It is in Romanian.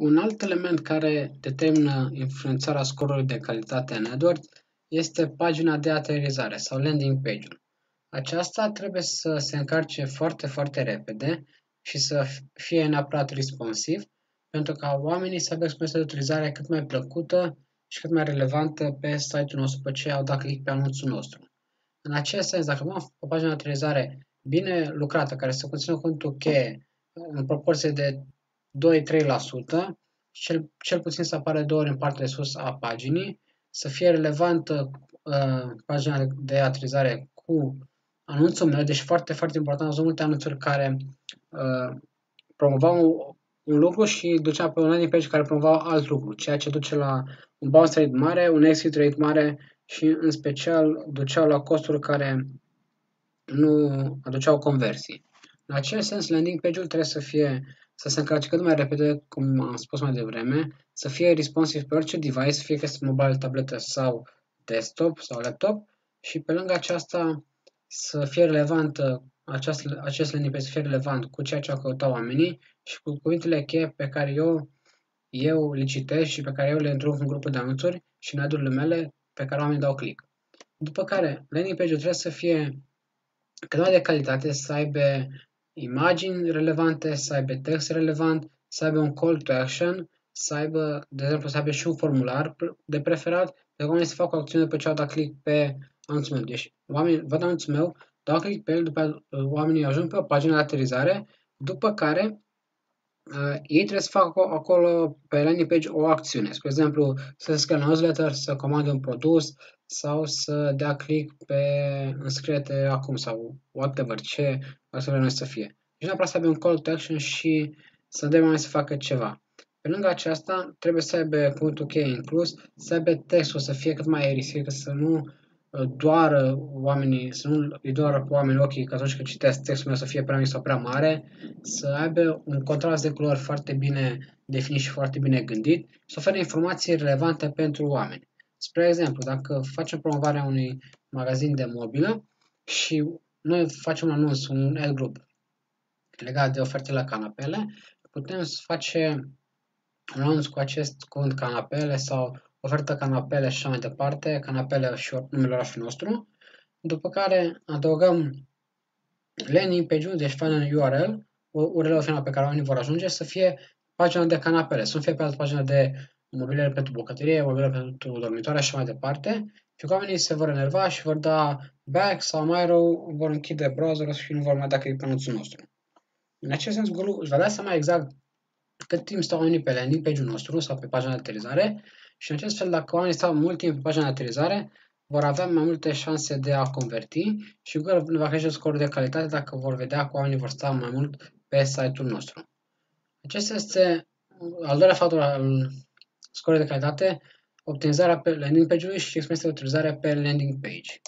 Un alt element care determină influențarea scorului de calitate în AdWords este pagina de aterizare sau landing page-ul. Aceasta trebuie să se încarce foarte, foarte repede și să fie neapărat responsiv pentru ca oamenii să aibă experiența de utilizare cât mai plăcută și cât mai relevantă pe site-ul nostru după ce au dat click pe anunțul nostru. În acest sens, dacă avem o pagină de utilizare bine lucrată, care să conțină cuvântul cheie în proporție de 2-3%, cel, cel puțin să apară două ori în partea de sus a paginii, să fie relevantă uh, pagina de aterizare cu anunțul meu, deci foarte, foarte important, sunt multe anunțuri care uh, promovau un lucru și ducea pe un landing page care promova alt lucru, ceea ce duce la un bounce rate mare, un exit rate mare și în special duceau la costuri care nu aduceau conversii. În acest sens, landing page-ul trebuie să fie să se încarce cât mai repede, cum am spus mai devreme, să fie responsive pe orice device, fie că este mobile, tabletă sau desktop sau laptop și pe lângă aceasta să fie relevantă acest, acest landing page să fie relevant cu ceea ce au căutat oamenii și cu cuvintele cheie pe care eu, eu le citesc și pe care eu le intru în grupul de anunțuri și în adurile mele pe care oamenii dau click. După care, landing page-ul trebuie să fie cât mai de calitate, să aibă imagini relevante, să aibă text relevant, să aibă un call to action, să aibă, de exemplu, să aibă și un formular de preferat, pe oamenii să facă o acțiune după ce au dat click pe anunțul meu. Deci, oamenii văd anunțul meu, dau click pe el, după oamenii ajung pe o pagină de aterizare, după care uh, ei trebuie să facă acolo pe landing page o acțiune. Spre exemplu, să scrie un newsletter, să comande un produs sau să dea click pe înscrie-te acum sau whatever, ce o să vrem noi să fie. Deci neapărat să aibă un call to action și să dăm mai să facă ceva. Pe lângă aceasta, trebuie să aibă punctul cheie inclus, să aibă textul să fie cât mai aerisic, să nu uh, doară oamenii, să nu îi doară pe oameni ochii că atunci când citesc textul meu să fie prea mic sau prea mare, să aibă un contrast de culori foarte bine definit și foarte bine gândit, să ofere informații relevante pentru oameni. Spre exemplu, dacă facem promovarea unui magazin de mobilă și noi facem un anunț, un ad group legat de oferte la canapele, putem face un anunț cu acest cuvânt canapele sau ofertă canapele și așa mai departe, canapele și numele orașului nostru, după care adăugăm landing page-ul, deci un URL, URL-ul final pe care oamenii vor ajunge, să fie pagina de canapele, să nu fie pe altă pagină de mobiliere pentru bucătărie, mobiliere pentru dormitoare și mai departe, și oamenii se vor enerva și vor da back sau mai rău, vor închide browserul și nu vor mai da click pe anunțul nostru. În acest sens, Google își va da seama exact cât timp stau oamenii pe landing page-ul nostru sau pe pagina de aterizare și în acest fel, dacă oamenii stau mult timp pe pagina de aterizare, vor avea mai multe șanse de a converti și Google va crește scorul de calitate dacă vor vedea că oamenii vor sta mai mult pe site-ul nostru. Acesta este al doilea factor al scorului de calitate, optimizarea pe landing page-ului și experiența de utilizare pe landing page.